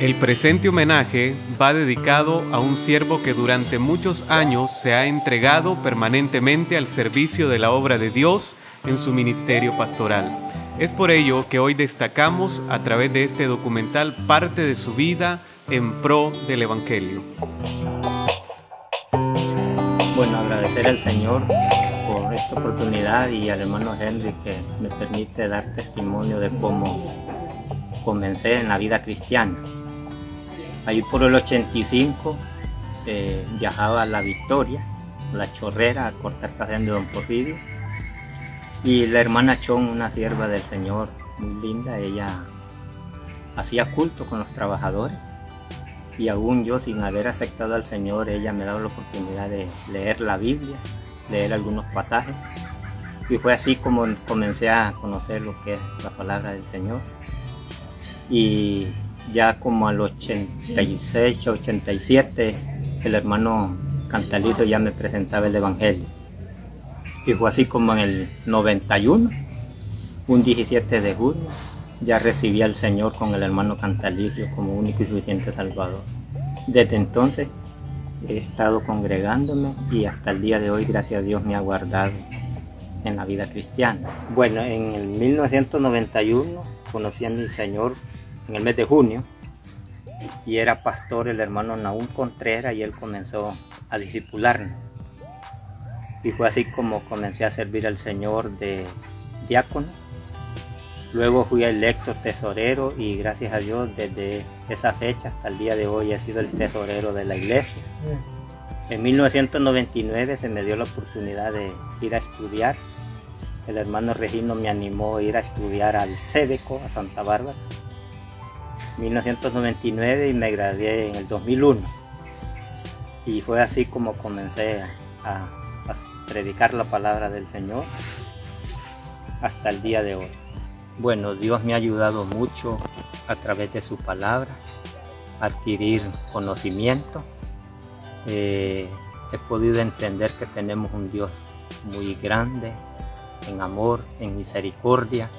El presente homenaje va dedicado a un siervo que durante muchos años se ha entregado permanentemente al servicio de la obra de Dios en su ministerio pastoral. Es por ello que hoy destacamos a través de este documental parte de su vida en pro del Evangelio. Bueno, agradecer al Señor por esta oportunidad y al hermano Henry que me permite dar testimonio de cómo comencé en la vida cristiana. Ahí por el 85 eh, viajaba a La Victoria, La Chorrera, a cortar café de Don Porfirio. Y la hermana Chon, una sierva del Señor, muy linda, ella hacía culto con los trabajadores. Y aún yo, sin haber aceptado al Señor, ella me daba la oportunidad de leer la Biblia, leer algunos pasajes. Y fue así como comencé a conocer lo que es la palabra del Señor. Y ya como al 86, 87, el hermano Cantalito ya me presentaba el Evangelio. Y fue así como en el 91, un 17 de junio, ya recibí al Señor con el hermano Cantalicio como único y suficiente Salvador. Desde entonces he estado congregándome y hasta el día de hoy, gracias a Dios, me ha guardado en la vida cristiana. Bueno, en el 1991 conocí a mi Señor en el mes de junio y era pastor el hermano Naúm Contreras y él comenzó a discipularme. Y fue así como comencé a servir al Señor de diácono. Luego fui electo tesorero y gracias a Dios desde esa fecha hasta el día de hoy he sido el tesorero de la iglesia. Mm. En 1999 se me dio la oportunidad de ir a estudiar. El hermano Regino me animó a ir a estudiar al Cédeco, a Santa Bárbara 1999 y me gradué en el 2001. Y fue así como comencé a, predicar la palabra del Señor hasta el día de hoy. Bueno, Dios me ha ayudado mucho a través de su palabra, adquirir conocimiento. Eh, he podido entender que tenemos un Dios muy grande, en amor, en misericordia,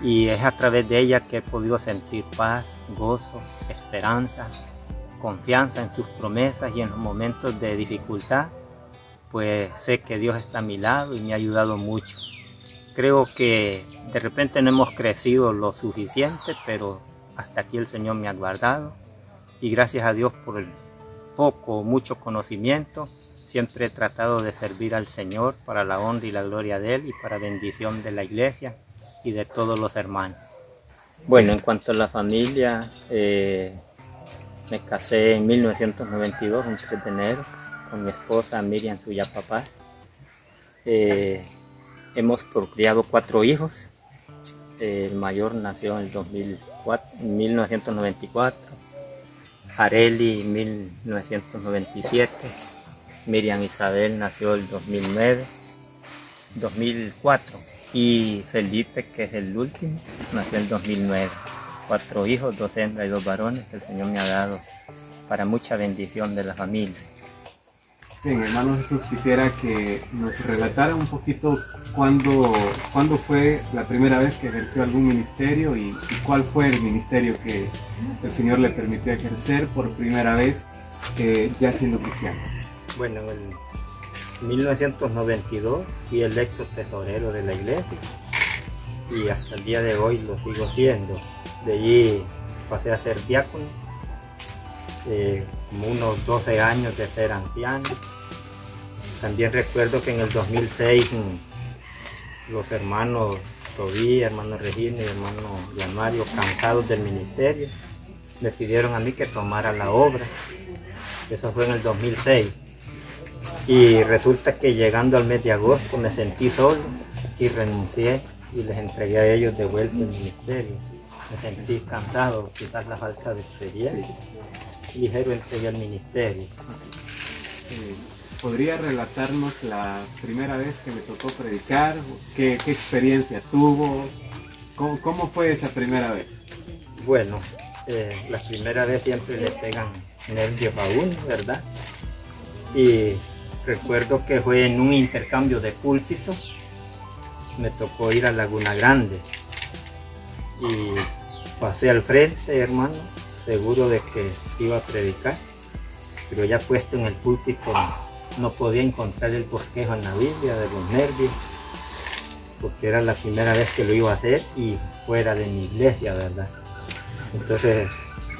y es a través de ella que he podido sentir paz, gozo, esperanza, confianza en sus promesas y en los momentos de dificultad, pues sé que Dios está a mi lado y me ha ayudado mucho. Creo que de repente no hemos crecido lo suficiente, pero hasta aquí el Señor me ha guardado. Y gracias a Dios por el poco o mucho conocimiento, siempre he tratado de servir al Señor para la honra y la gloria de Él y para bendición de la iglesia y de todos los hermanos. Bueno, en cuanto a la familia, eh, me casé en 1992, un 3 de enero, con mi esposa Miriam Suyapapá. Eh, hemos procreado cuatro hijos. el mayor nació en el 2004, 1994, Areli en 1997, Miriam Isabel nació en el 2009, 2004 y Felipe, que es el último, nació en 2009. Cuatro hijos, dos hembras y dos varones que el Señor me ha dado para mucha bendición de la familia. Bien, hermano Jesús, quisiera que nos relatara un poquito cuándo, cuándo fue la primera vez que ejerció algún ministerio y, cuál fue el ministerio que el Señor le permitió ejercer por primera vez eh, ya siendo cristiano. Bueno, el 1992 fui electo tesorero de la iglesia y hasta el día de hoy lo sigo siendo. De allí pasé a ser diácono, eh, como unos 12 años de ser anciano. También recuerdo que en el 2006 mm, los hermanos Tobí, hermano Regina y hermano Mario, cansados del ministerio, me pidieron a mí que tomara la obra. Eso fue en el 2006 y resulta que llegando al mes de agosto me sentí solo y renuncié y les entregué a ellos de vuelta el ministerio. Me sentí cansado, quizás la falta de experiencia. Ligero entregué al ministerio. ¿Podría relatarnos la primera vez que me tocó predicar? ¿Qué, experiencia tuvo? ¿Cómo, fue esa primera vez? Bueno, eh, la primera vez siempre le pegan nervios a uno, ¿verdad? Y Recuerdo que fue en un intercambio de púlpito. Me tocó ir a Laguna Grande. Y pasé al frente, hermano. seguro de que iba a predicar, pero ya puesto en el púlpito no podía encontrar el bosquejo en la Biblia de los nervios, porque era la primera vez que lo iba a hacer y fuera de mi iglesia, ¿verdad? Entonces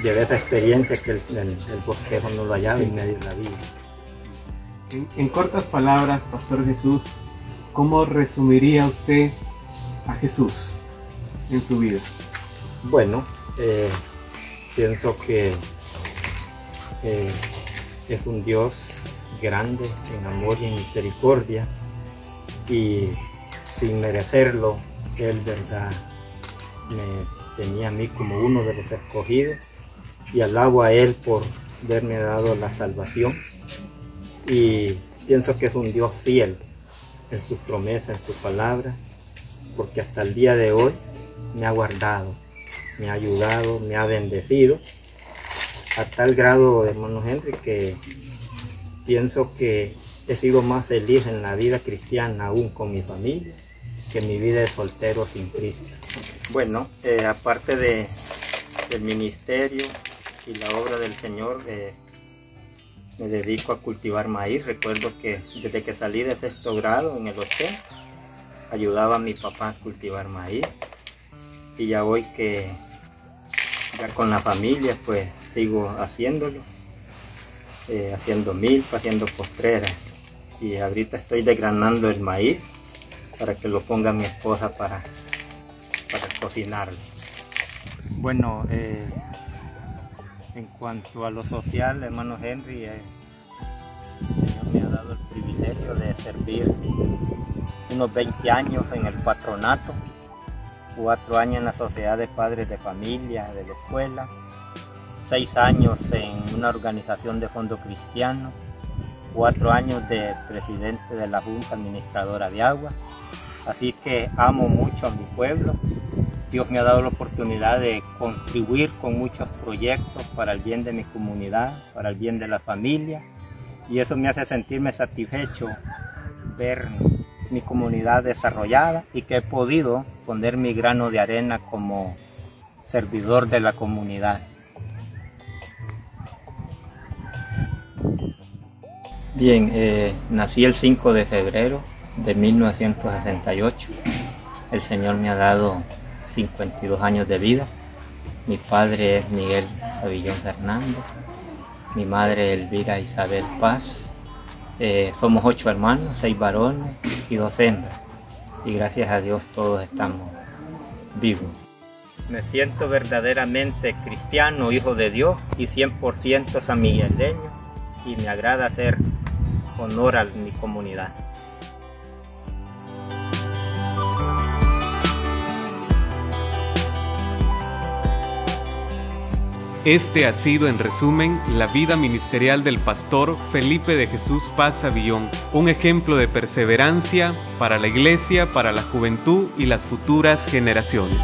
llevé esa experiencia que el, bosquejo no lo hallaba en medio de la Biblia. En, cortas palabras, Pastor Jesús, ¿cómo resumiría usted a Jesús en su vida? Bueno, eh, pienso que eh, es un Dios grande en amor y en misericordia y sin merecerlo, Él verdad me tenía a mí como uno de los escogidos y alabo a Él por haberme dado la salvación y pienso que es un Dios fiel en sus promesas, en su palabra, porque hasta el día de hoy me ha guardado, me ha ayudado, me ha bendecido, a tal grado, hermano Henry, que pienso que he sido más feliz en la vida cristiana aún con mi familia que mi vida de soltero sin Cristo. Bueno, eh, aparte de, del ministerio y la obra del Señor, eh, me dedico a cultivar maíz. Recuerdo que desde que salí de sexto grado en el 80, ayudaba a mi papá a cultivar maíz. Y ya hoy que ya con la familia, pues sigo haciéndolo. Eh, haciendo milpa, haciendo postreras. Y ahorita estoy desgranando el maíz para que lo ponga mi esposa para, para cocinarlo. Bueno, eh, en cuanto a lo social, hermano Henry, eh, el Señor me ha dado el privilegio de servir unos 20 años en el patronato, cuatro años en la Sociedad de Padres de Familia de la escuela, seis años en una organización de fondo cristiano, cuatro años de presidente de la Junta Administradora de Agua. Así que amo mucho a mi pueblo. Dios me ha dado la oportunidad de contribuir con muchos proyectos para el bien de mi comunidad, para el bien de la familia. Y eso me hace sentirme satisfecho ver mi comunidad desarrollada y que he podido poner mi grano de arena como servidor de la comunidad. Bien, eh, nací el 5 de febrero de 1968. El Señor me ha dado 52 años de vida. Mi padre es Miguel Savillón Fernández. Mi madre Elvira Isabel Paz. Eh, somos ocho hermanos, seis varones y dos hembras. Y gracias a Dios todos estamos vivos. Me siento verdaderamente cristiano, hijo de Dios y 100% samigueleño y me agrada ser honor a mi comunidad. Este ha sido en resumen la vida ministerial del pastor Felipe de Jesús Paz Avillón, un ejemplo de perseverancia para la iglesia, para la juventud y las futuras generaciones.